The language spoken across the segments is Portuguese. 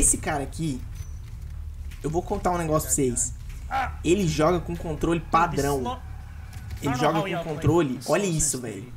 Esse cara aqui, eu vou contar um negócio pra vocês. Ele joga com controle padrão. Ele joga com controle. Olha isso, velho.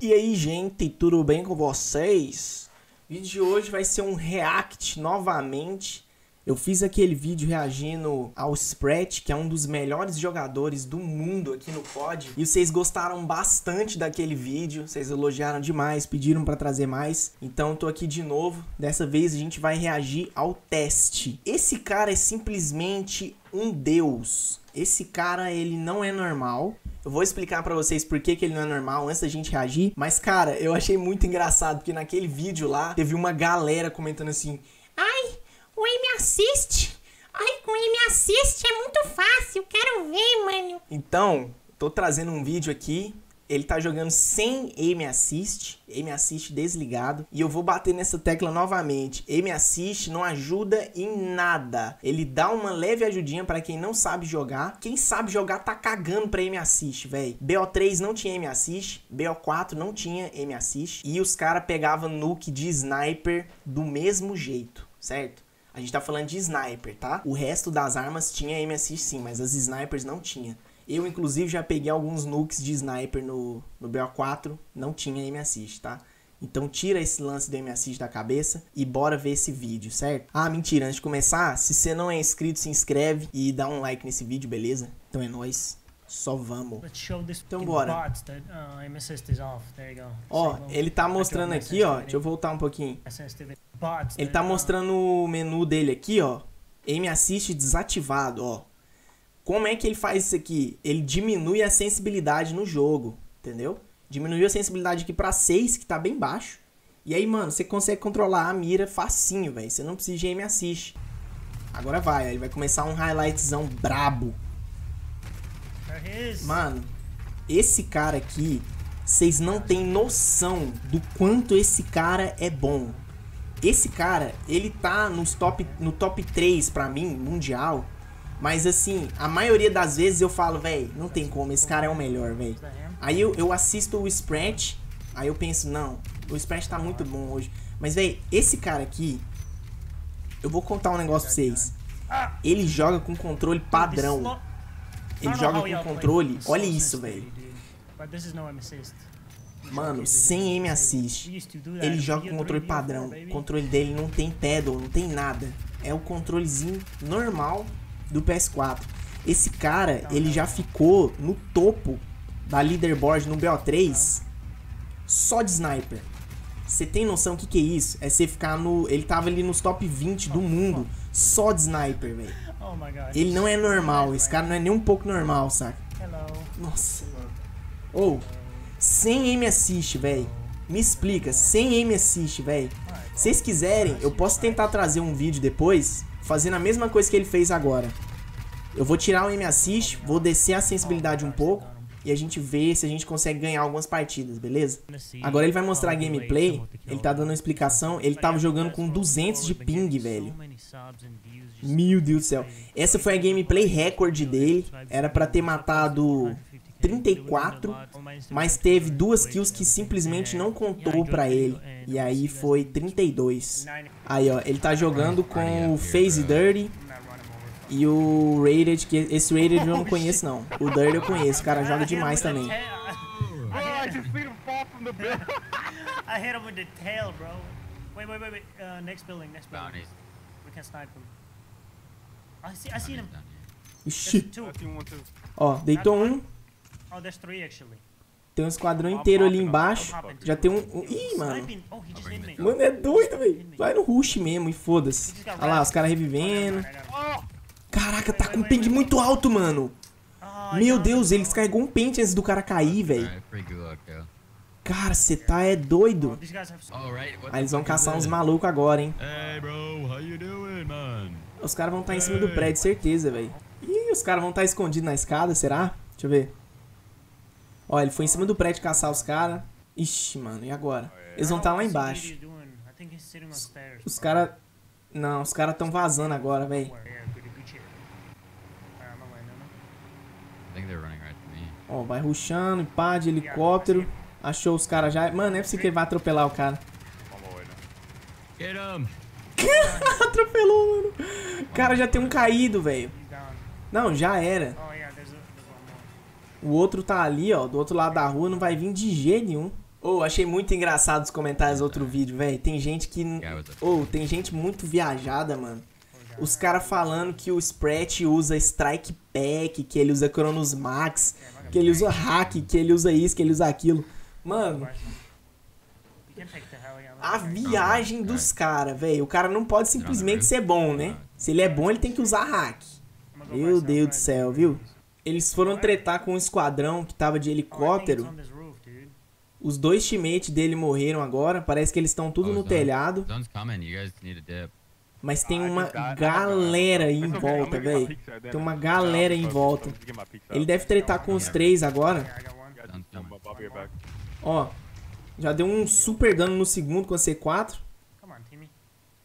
E aí, gente, tudo bem com vocês? O vídeo de hoje vai ser um react novamente. Eu fiz aquele vídeo reagindo ao Sprat, que é um dos melhores jogadores do mundo aqui no pod. E vocês gostaram bastante daquele vídeo, vocês elogiaram demais, pediram para trazer mais. Então tô aqui de novo. Dessa vez a gente vai reagir ao teste. Esse cara é simplesmente um deus. Esse cara, ele não é normal. Eu vou explicar pra vocês por que, que ele não é normal antes da gente reagir. Mas, cara, eu achei muito engraçado, porque naquele vídeo lá, teve uma galera comentando assim... Ai, o me assiste. Ai, com me assiste é muito fácil, quero ver, mano. Então, tô trazendo um vídeo aqui ele tá jogando sem aim assist, aim assist desligado, e eu vou bater nessa tecla novamente. Aim assist não ajuda em nada. Ele dá uma leve ajudinha para quem não sabe jogar. Quem sabe jogar tá cagando pra aim assist, velho. BO3 não tinha aim assist, BO4 não tinha aim assist, e os caras pegavam nuke de sniper do mesmo jeito, certo? A gente tá falando de sniper, tá? O resto das armas tinha aim assist sim, mas as snipers não tinha. Eu, inclusive, já peguei alguns nukes de sniper no, no BO4, não tinha aim assist, tá? Então tira esse lance do assist da cabeça e bora ver esse vídeo, certo? Ah, mentira, antes de começar, se você não é inscrito, se inscreve e dá um like nesse vídeo, beleza? Então é nóis. Só vamos. Então bora. Uh, ó, ele tá mostrando aqui, ó. Deixa eu voltar um pouquinho. Ele tá uh, mostrando o menu dele aqui, ó. Aim assist desativado, ó. Como é que ele faz isso aqui? Ele diminui a sensibilidade no jogo, entendeu? Diminuiu a sensibilidade aqui pra 6, que tá bem baixo. E aí, mano, você consegue controlar a mira facinho, velho. Você não precisa de aim assist. Agora vai, ele vai começar um highlightzão brabo. Mano, esse cara aqui, vocês não têm noção do quanto esse cara é bom. Esse cara, ele tá nos top, no top 3 pra mim, mundial, mas assim, a maioria das vezes eu falo, velho, não tem como, esse cara é o melhor, velho. Aí eu, eu assisto o Sprat, aí eu penso, não, o Sprat tá muito bom hoje. Mas, velho, esse cara aqui, eu vou contar um negócio pra vocês. Ele joga com controle padrão. Ele joga com controle, olha isso, velho. Mano, sem aim assist. Ele joga com controle padrão. O controle dele não tem pedal, não tem nada. É o controlezinho normal do PS4. Esse cara, ele já ficou no topo da leaderboard no BO3 só de sniper. Você tem noção o que, que é isso? É você ficar no. Ele tava ali nos top 20 do mundo só de sniper, velho. Oh ele não é normal. Esse cara não é nem um pouco normal, saca? Nossa. Ou, oh, sem aim assist, velho. Me explica, sem aim assist, velho. Se vocês quiserem, eu posso tentar trazer um vídeo depois fazendo a mesma coisa que ele fez agora. Eu vou tirar o M-Assist, vou descer a sensibilidade um pouco e a gente vê se a gente consegue ganhar algumas partidas, beleza? Agora ele vai mostrar a gameplay, ele tá dando uma explicação, ele tava jogando com 200 de ping, velho. Meu Deus do céu. Essa foi a gameplay recorde dele, era pra ter matado 34, mas teve duas kills que simplesmente não contou pra ele. E aí foi 32. Aí, ó, ele tá jogando com o Phase Dirty e o Rated, que esse Rated eu não conheço não. O Dirty eu conheço, o cara joga demais também. I hit him with the tail, bro. Wait, wait, wait, wait. Uh, next building, next building. We can snipe him. I see, I see him. Ixi. Ó, deitou um. Tem um esquadrão inteiro ali embaixo. Já tem um... um... Ih, mano. Oh, mano, é doido, velho. Vai no rush mesmo e foda-se. Olha lá, os caras revivendo. Caraca, tá com um ping muito alto, mano. Meu Deus, ele descarregou um pente antes do cara cair, velho. Cara, você tá é doido. Aí eles vão caçar uns malucos agora, hein. Os caras vão estar tá em cima do prédio, certeza, velho. Ih, os caras vão estar tá escondidos na escada, será? Deixa eu ver. Ó, ele foi em cima do prédio caçar os caras. Ixi, mano, e agora? Eles vão estar tá lá embaixo. Os, os caras... Não, os caras tão vazando agora, velho. Ó, vai rushando, pá, de helicóptero. Achou os caras já. Mano, não é possível que ele vai atropelar o cara. Get him! Atropelou, mano. O cara já tem um caído, velho. Não, já era. O outro tá ali, ó, do outro lado da rua, não vai vir de jeito nenhum. Ô, achei muito engraçado os comentários do outro vídeo, velho. Tem gente que. Ô, tem gente muito viajada, mano. Os caras falando que o Sprat usa Strike Pack, que ele usa Cronos Max, que ele usa hack, que ele usa isso, que ele usa aquilo. Mano, a viagem dos caras, velho. O cara não pode simplesmente ser bom, né? Se ele é bom, ele tem que usar hack. Meu Deus do céu, viu? Eles foram tretar com um esquadrão que tava de helicóptero. Os dois teammates dele morreram agora. Parece que eles estão tudo Oh, no telhado. Mas tem uma galera aí em volta, velho. Tem uma galera aí em volta. Ele deve tretar com os três agora. Ó, já deu um super dano no segundo com a C4.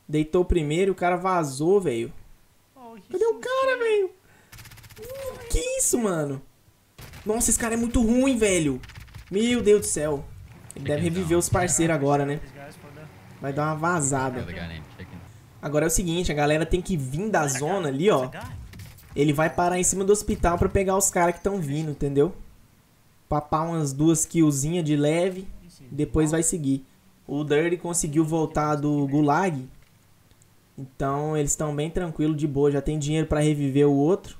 Deitou o primeiro, o cara vazou, velho. Cadê o cara, velho? Hum, Que isso, mano? Nossa, esse cara é muito ruim, velho. Meu Deus do céu. Ele deve reviver os parceiros agora, né? Vai dar uma vazada. Agora é o seguinte, a galera tem que vir da zona ali, ó. Ele vai parar em cima do hospital pra pegar os caras que estão vindo, entendeu? Papar umas duas killzinhas de leve, depois vai seguir. O Dirty conseguiu voltar do Gulag. Então eles estão bem tranquilos, de boa. Já tem dinheiro pra reviver o outro.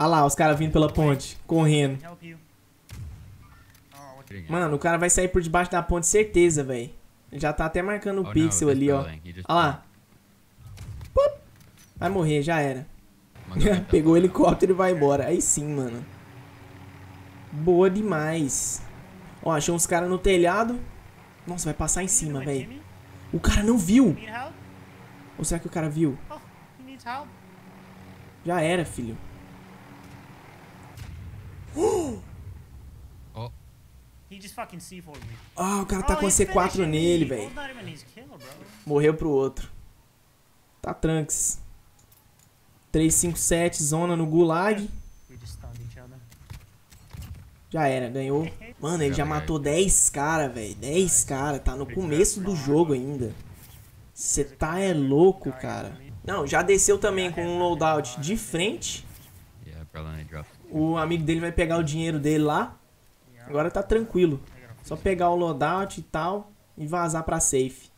Ah lá, os caras vindo pela ponte, correndo. Mano, o cara vai sair por debaixo da ponte, certeza, velho. Já tá até marcando o Oh, pixel this ali, ó. Olha lá. Pup. Vai morrer, já era. Pegou o helicóptero e vai embora. Aí sim, mano. Boa demais. Ó, achou uns caras no telhado. Nossa, vai passar em cima, velho. O cara não viu. Ou será que o cara viu? Já era, filho. Oh, He just fucking C4'd me. Ah, o cara tá Oh, com a he's C4 finishing nele, me. velho. Morreu pro outro. Tá tranks. 357, zona no gulag. Já era, ganhou. Mano, ele já matou 10 cara, velho. 10 cara, tá no começo do jogo ainda. Você tá é louco, cara. Não, já desceu também com um loadout de frente. yeah. O amigo dele vai pegar o dinheiro dele lá. Agora tá tranquilo. Só pegar o loadout e tal e vazar pra safe.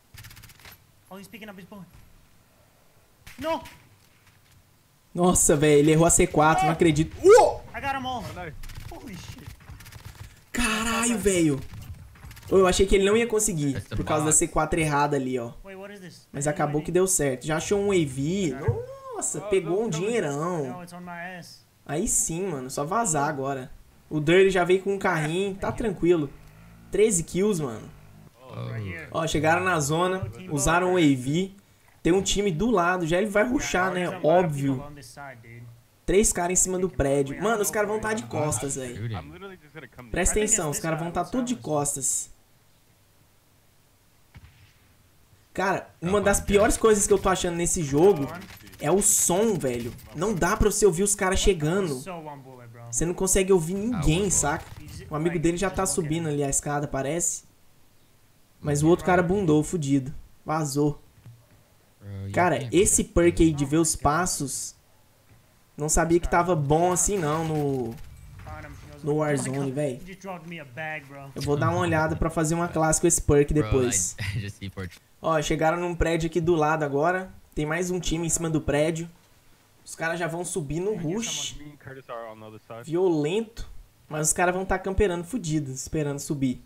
No! Nossa, velho, ele errou a C4, não acredito. Shit. Caralho, velho. Eu achei que ele não ia conseguir por causa da C4 errada ali, ó. Mas acabou que deu certo. Já achou um AV. Nossa, pegou um No, dinheirão. Aí sim, mano. Só vazar agora. O Dirty já veio com um carrinho. Tá tranquilo. 13 kills, mano. Ó, chegaram na zona. Usaram o AV. Tem um time do lado. Já ele vai rushar, né? Óbvio. Três caras em cima do prédio. Mano, os caras vão estar de costas, velho. Presta atenção, os caras vão estar tudo de costas. Cara, uma das piores coisas que eu tô achando nesse jogo é o som, velho. Não dá pra você ouvir os caras chegando. Você não consegue ouvir ninguém, boa. saca? O amigo dele já tá subindo ali a escada, parece. Mas o outro cara bundou, fudido. Vazou. You Cara, can't- esse perk aí de ver os passos. Não sabia que tava bom assim não no. No Warzone, "Oh my God, véi. he just dropped me a bag, bro. Eu vou dar uma olhada pra fazer uma classe com esse perk depois. Ó, chegaram num prédio aqui do lado agora. Tem mais um time em cima do prédio. Os caras já vão subir no rush. Violento. Mas os caras vão estar tá camperando fudidos, esperando subir.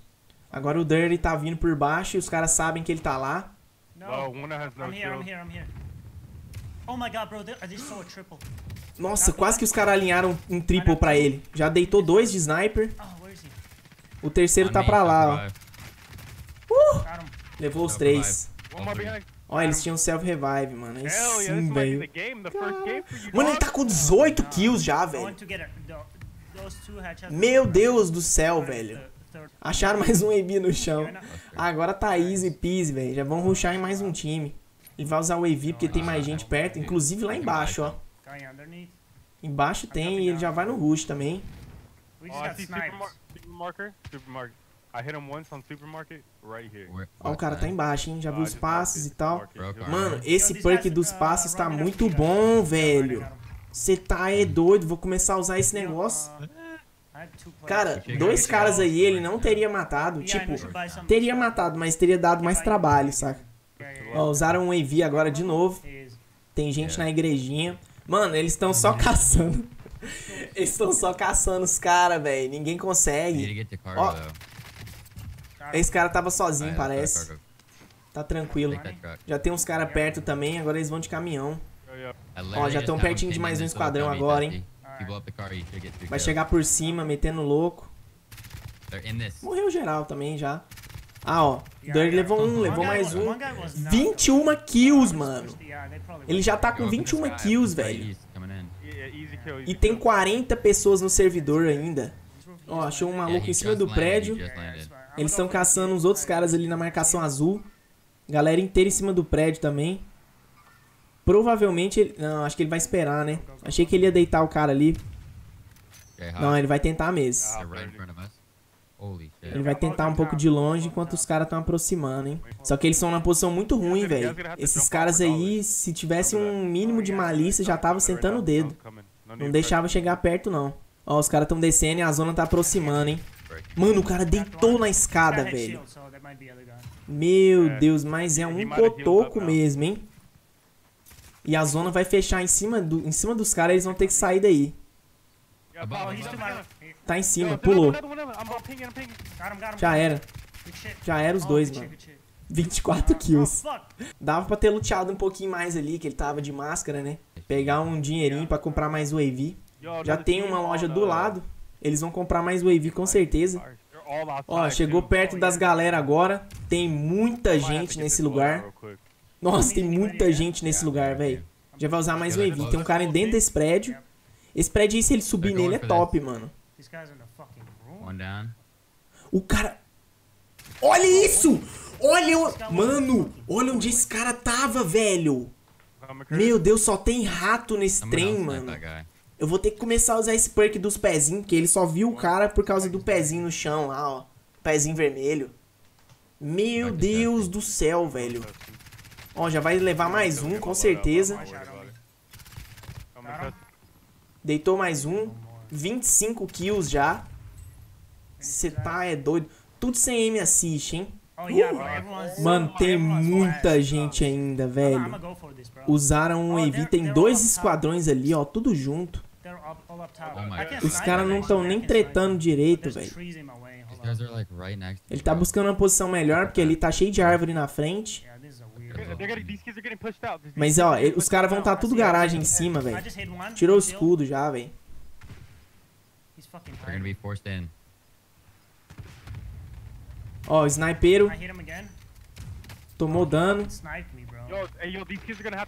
Agora o Dirty tá vindo por baixo e os caras sabem que ele tá lá. Nossa, quase que os caras alinharam um triple pra ele. Já deitou dois de sniper. Oh? O terceiro tá pra lá, ó. revive. Got him. Levou os Top três. Ó, eles tinham self-revive, mano. Aí sim, velho. Mano, ele tá com 18 kills já, velho. Meu Deus do céu, velho. Acharam mais um EB no chão. Not- Agora tá easy peasy, velho. Já vão rushar em mais um time. Ele vai usar o AV porque tem mais gente perto, inclusive lá embaixo, ó. Embaixo tem e ele já vai no rush também. Oh, I hit him once on supermarket right here. Ó, o cara tá embaixo, hein? Já viu I os marked e tal. Mano, esse perk dos passos tá muito bom, velho. Você tá é doido, vou começar a usar esse negócio. Cara, dois caras aí ele não teria matado. Tipo, teria matado, mas teria dado mais trabalho, saca? Yeah, yeah, yeah. Ó, usaram um AV agora de novo. Tem gente É. na igrejinha. Mano, eles estão só caçando. Eles estão só caçando os caras, velho. Ninguém consegue. Ó, though. Esse cara tava sozinho, parece. Tá tranquilo. Já tem uns caras perto também, agora eles vão de caminhão. I Ó, já just tão have him pertinho de mais in um esquadrão agora, hein? Vai chegar por cima, metendo louco. Morreu geral também já. Ah, ó. Dirty levou um, levou mais um. one guy was not- 21 kills, mano. Probably Ele já tá com up in 21 the sky, kills, velho. Easy E tem kill. 40 pessoas no servidor ainda. Ó, achou um Yeah, maluco em cima do prédio. Eles estão caçando os outros caras ali na marcação azul. Galera inteira em cima do prédio também. Provavelmente ele. Não, acho que ele vai esperar, né? Achei que ele ia deitar o cara ali. Hot. Não, ele vai tentar mesmo. Shit. Ele vai tentar um pouco de longe enquanto os caras estão aproximando, hein? Só que eles estão numa posição muito ruim, velho. Esses caras aí, se tivesse um mínimo de malícia, já tava sentando o dedo. Não deixava chegar perto, não. Ó, os caras estão descendo e a zona tá aproximando, hein? Mano, o cara deitou na escada, velho. Meu É. Deus, mas é um cotoco mesmo, hein? E a zona vai fechar em cima, do, em cima dos caras, eles vão ter que sair daí. Oh, to my. Tá em cima, pulou. Já era. Já era os Oh, dois, mano. shit, good shit. 24 Oh, kills. fuck. Dava pra ter luteado um pouquinho mais ali, que ele tava de máscara, né? Pegar um dinheirinho pra comprar mais UAV. Yo, Já tem uma loja do lado. Eles vão comprar mais UAV com certeza. Ó, chegou perto das galera agora. Tem muita gente nesse lugar. Nossa, tem muita gente nesse lugar, velho. Já vai usar mais UAV. Tem um cara dentro desse prédio. Esse prédio aí, se ele subir nele, é top, mano. O cara. Olha isso! Olha, o- mano, olha onde esse cara tava, velho. Meu Deus, só tem rato nesse trem, outsnipe mano. Eu vou ter que começar a usar esse perk dos pezinhos, porque ele só viu o cara por causa do pezinho no chão lá, ó. Pezinho vermelho. Meu Deus do céu, velho. Ó, já vai levar mais um, com certeza. Um. Deitou mais um. 25 kills já. Você tá é doido. Tudo sem aim assist, hein? Oh. Everyone's. Mano, tem muita gente ainda, velho. Usaram um AV, tem dois esquadrões ali, ó, tudo junto. Oh. Os caras não estão nem tretando direito, velho. Ele tá buscando uma posição melhor, porque ali tá cheio de árvore na frente. Mas ó, os caras vão tá tudo garagem em cima, velho. Tirou o escudo já, velho.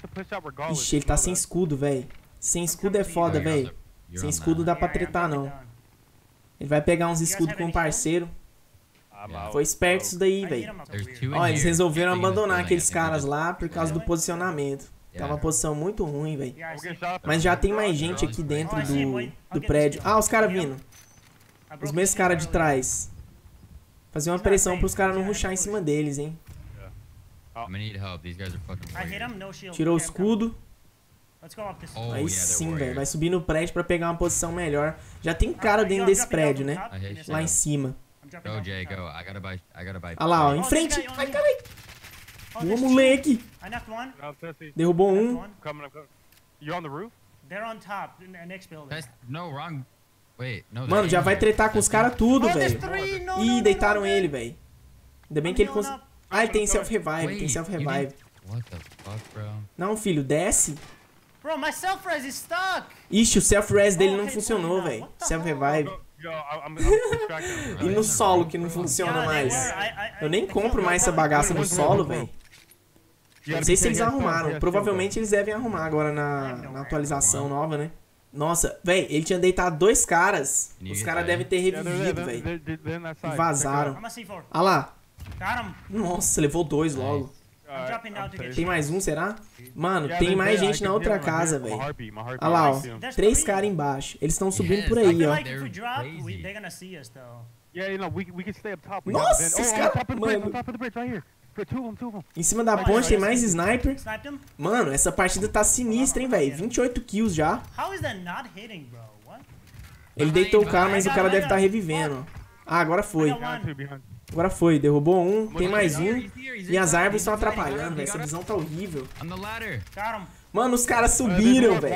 To push out regardless. Ixi, ele tá sem escudo, velho. Sem escudo é foda, Oh, velho. Sem escudo dá pra tretar, não. Ele vai pegar uns escudos com um parceiro. Foi esperto isso daí, velho. Ó, eles resolveram abandonar aqueles caras lá por causa do posicionamento. Tava Yeah. uma posição muito ruim, velho. Mas já tem mais gente aqui dentro Oh, do, do prédio. Ah, os caras vindo. Os mesmos caras de trás. Fazer uma pressão pros caras não rushar em cima deles, hein. Tirou o escudo. Oh, Aí sim, velho. Vai subir no prédio pra pegar uma posição melhor. Já tem Alright, cara dentro desse prédio, né? Lá em cima. I'm dropping Go, down Jay, from go. top. I gotta buy. I gotta buy. Ah lá, ó, em Oh, this frente. Ai, caralho. Oh, Boa, moleque. Derrubou um. You're on the roof? They're on top in the next building. No, wrong. Mano, já vai tretar com os caras tudo, velho. Ih, deitaram ele, velho. Ainda bem que ele conseguiu. Ah, ele tem self-revive, tem self-revive. didn't- What the fuck, bro? Não, filho, desce. Bro, my self-res is stuck. Ixi, o self-res dele não funcionou, velho. Self-revive. E no solo que não funciona mais. Eu nem compro mais essa bagaça no solo, velho. Não sei se eles careful, arrumaram. Provavelmente eles devem arrumar agora na, na é. atualização nova, né? Nossa, velho, ele tinha deitado dois caras. Os caras tá devem ter revivido, velho. Vazaram. I'm a C4. Ah lá. Nossa, levou dois logo. Get safe. Tem mais um, será? Mano, tem mais gente na outra casa, velho. Olha lá, I ó. Três caras embaixo. Eles estão subindo por aí, ó. like if we They're drop, we, crazy. they're gonna see us though. Yeah, you know, we, we can stay up top. We Nossa, got the esse vent. Oh, cara- on top of the bridge, mano. Em cima da ponte tem mais sniper. Mano, essa partida tá sinistra, hein, velho. 28 kills já. Ele deitou o cara, mas o cara deve estar revivendo. Ah, agora foi. Agora foi. Derrubou um, tem mais um. E as árvores estão atrapalhando, velho. Essa visão tá horrível. Mano, os caras subiram, velho.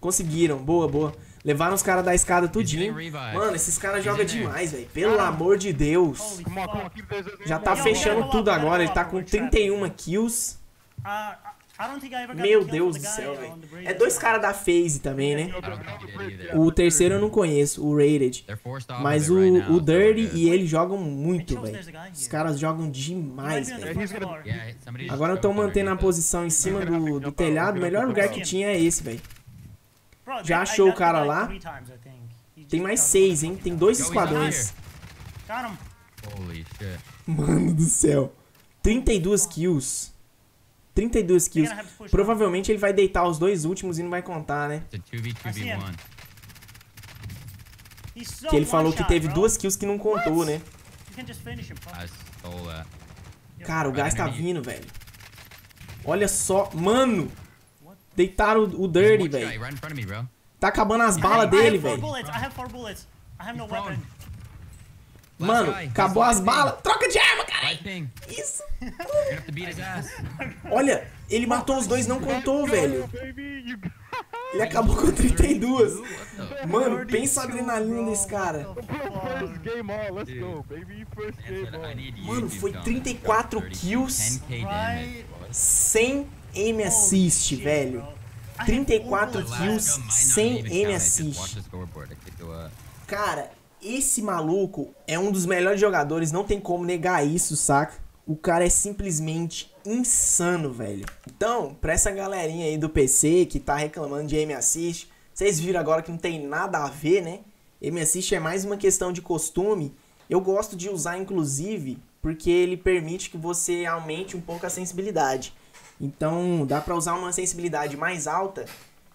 Conseguiram. Boa, boa. Levaram os caras da escada tudinho. Mano, esses caras jogam demais, velho. Pelo amor de Deus. Já tá fechando tudo agora. Ele tá com we're trapped. 31 kills. Ever got Meu Deus do céu, velho. É dois caras da FaZe também, né? O terceiro eu não conheço, o Rated. Mas o, o Dirty e ele jogam muito, velho. Os caras jogam demais, velho. Agora estão jumped mantendo a posição em cima do, do telhado. O melhor lugar que tinha é esse, velho. Já achou o cara lá? Tem mais seis, hein? Tem dois esquadrões. Mano do céu. 32 kills. 32 kills. Provavelmente ele vai deitar os dois últimos e não vai contar, né? It's a 2v2v1. He's so Que ele falou que teve duas kills que não contou, né? Cara, o gás tá vindo, velho. Olha só. Mano! Deitaram o, o Dirty, velho. right in front of me, bro. Tá acabando as balas dele, velho. bullets. I have four bullets. I have no He's prone. weapon. Last Mano, guy. acabou as balas. Troca de arma, cara. Isso. Olha, ele matou os dois, não contou, velho. Ele acabou com 32. What the? Mano, pensa a adrenalina desse cara. Mano, foi comments. 34 Got 30, kills. 10k aim assist, velho. bro. I have 34 four bullets. kills Last gun might not sem even aim count. Just assist. Cara, esse maluco é um dos melhores jogadores, não tem como negar isso, saca? O cara é simplesmente insano, velho. Então, pra essa galerinha aí do PC que tá reclamando de aim assist, vocês viram agora que não tem nada a ver, né? Aim assist é mais uma questão de costume. Eu gosto de usar, inclusive, porque ele permite que você aumente um pouco a sensibilidade. Então, dá pra usar uma sensibilidade mais alta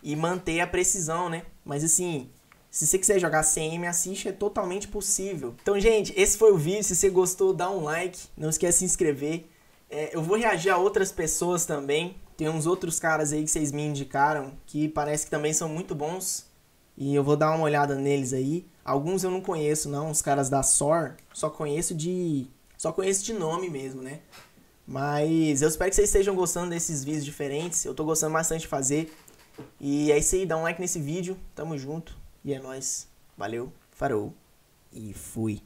e manter a precisão, né? Mas assim, se você quiser jogar sem aim assist, é totalmente possível. Então, gente, esse foi o vídeo. Se você gostou, dá um like. Não esquece de se inscrever. É, eu vou reagir a outras pessoas também. Tem uns outros caras aí que vocês me indicaram que parece que também são muito bons. E eu vou dar uma olhada neles aí. Alguns eu não conheço, não. Os caras da SOR. Só conheço de. Só conheço de nome mesmo, né? Mas eu espero que vocês estejam gostando desses vídeos diferentes. Eu tô gostando bastante de fazer. E é isso aí, dá um like nesse vídeo. Tamo junto. E é nóis. Valeu, farou. E fui.